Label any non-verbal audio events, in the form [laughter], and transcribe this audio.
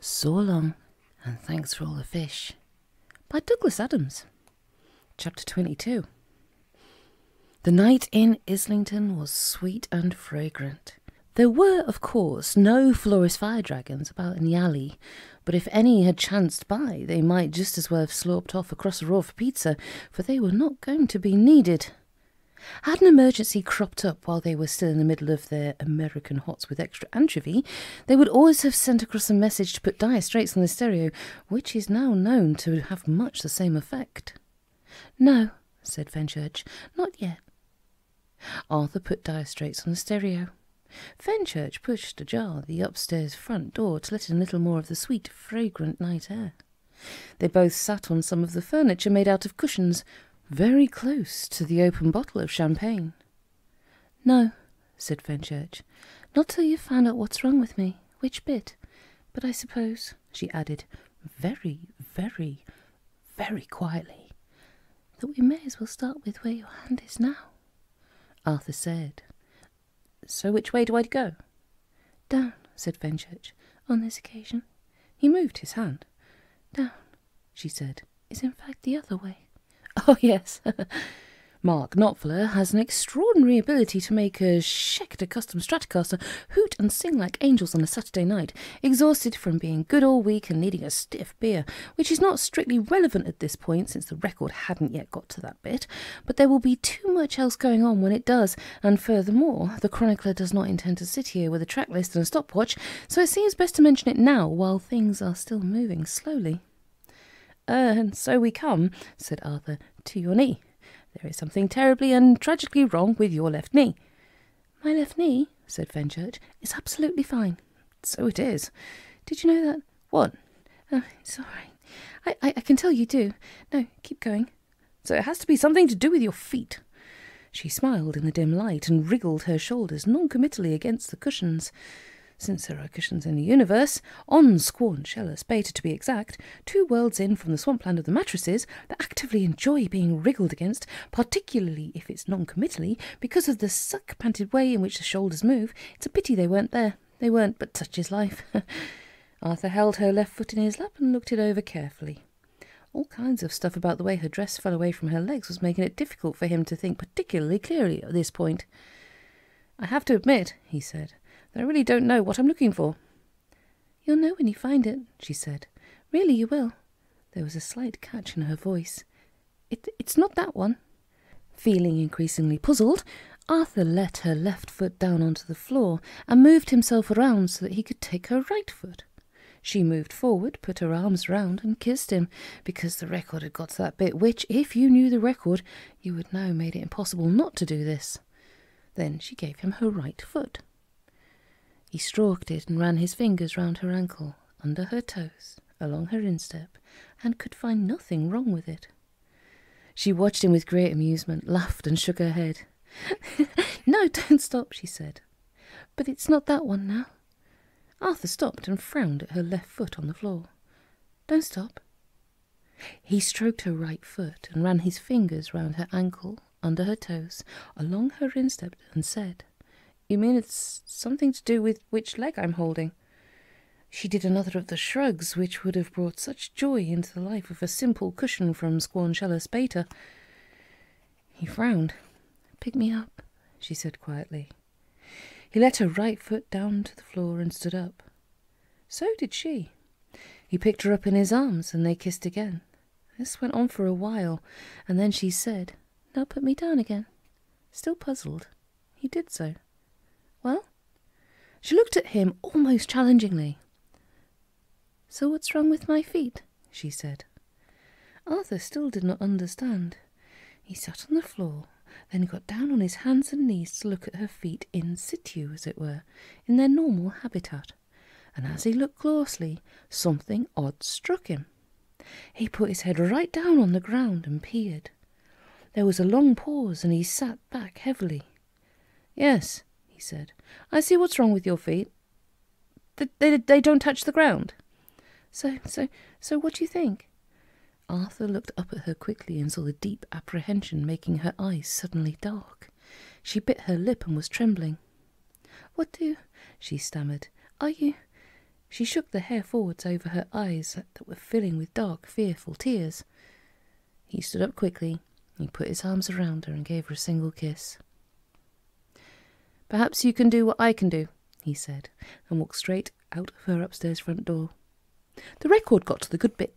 So long, and thanks for all the fish. By Douglas Adams. Chapter 22. The night in Islington was sweet and fragrant. There were, of course, no Floris fire dragons about in the alley, but if any had chanced by, they might just as well have sloped off across the road for pizza, for they were not going to be needed. Had an emergency cropped up while they were still in the middle of their American hots with extra anchovy, they would always have sent across a message to put Dire Straits on the stereo, which is now known to have much the same effect. No, said Fenchurch, not yet. Arthur put Dire Straits on the stereo. Fenchurch pushed ajar the upstairs front door to let in a little more of the sweet, fragrant night air. They both sat on some of the furniture made out of cushions, very close to the open bottle of champagne. No, said Fenchurch, not till you've found out what's wrong with me. Which bit? But I suppose, she added, very, very, very quietly, that we may as well start with where your hand is now. Arthur said. So which way do I go? Down, said Fenchurch, on this occasion. He moved his hand. Down, she said, is in fact the other way. [laughs] Oh, yes. [laughs] Mark Knopfler has an extraordinary ability to make a Schecter custom Stratocaster hoot and sing like angels on a Saturday night, exhausted from being good all week and needing a stiff beer, which is not strictly relevant at this point since the record hadn't yet got to that bit, but there will be too much else going on when it does, and furthermore, the chronicler does not intend to sit here with a track list and a stopwatch, so it seems best to mention it now while things are still moving slowly. And so we come, said Arthur, to your knee. There is something terribly and tragically wrong with your left knee. My left knee, said Fenchurch, is absolutely fine. So it is. Did you know that? What? Oh, it's all right. I, I, I can tell you do. No, keep going. So it has to be something to do with your feet. She smiled in the dim light and wriggled her shoulders non-committally against the cushions since there are cushions in the universe, on Squornshellous Beta to be exact, two worlds in from the swampland of the mattresses that actively enjoy being wriggled against, particularly if it's non-committally, because of the syncopated way in which the shoulders move. It's a pity they weren't there. They weren't, but such is life. [laughs] Arthur held her left foot in his lap and looked it over carefully. All kinds of stuff about the way her dress fell away from her legs was making it difficult for him to think particularly clearly at this point. I have to admit, he said, I really don't know what I'm looking for. You'll know when you find it, she said. Really, you will. There was a slight catch in her voice. It, it's not that one. Feeling increasingly puzzled, Arthur let her left foot down onto the floor and moved himself around so that he could take her right foot. She moved forward, put her arms round, and kissed him, because the record had got to that bit which, if you knew the record, you would know made it impossible not to do this. Then she gave him her right foot. He stroked it and ran his fingers round her ankle, under her toes, along her instep, and could find nothing wrong with it. She watched him with great amusement, laughed, and shook her head. [laughs] no, don't stop, she said. But it's not that one now. Arthur stopped and frowned at her left foot on the floor. Don't stop. He stroked her right foot and ran his fingers round her ankle, under her toes, along her instep, and said, you mean it's something to do with which leg I'm holding? She did another of the shrugs which would have brought such joy into the life of a simple cushion from Squornshellous Beta. He frowned. Pick me up, she said quietly. He let her right foot down to the floor and stood up. So did she. He picked her up in his arms and they kissed again. This went on for a while, and then she said, Now put me down again. Still puzzled, he did so. She looked at him almost challengingly. So what's wrong with my feet? she said. Arthur still did not understand. He sat on the floor, then got down on his hands and knees to look at her feet in situ, as it were, in their normal habitat. And as he looked closely, something odd struck him. He put his head right down on the ground and peered. There was a long pause, and he sat back heavily. Yes, he said. I see what's wrong with your feet. They, they, they don't touch the ground. So, so, so what do you think? Arthur looked up at her quickly and saw the deep apprehension making her eyes suddenly dark. She bit her lip and was trembling. What do? she stammered. Are you. She shook the hair forwards over her eyes that were filling with dark, fearful tears. He stood up quickly. He put his arms around her and gave her a single kiss. Perhaps you can do what I can do, he said, and walked straight out of her upstairs front door. The record got to the good bit.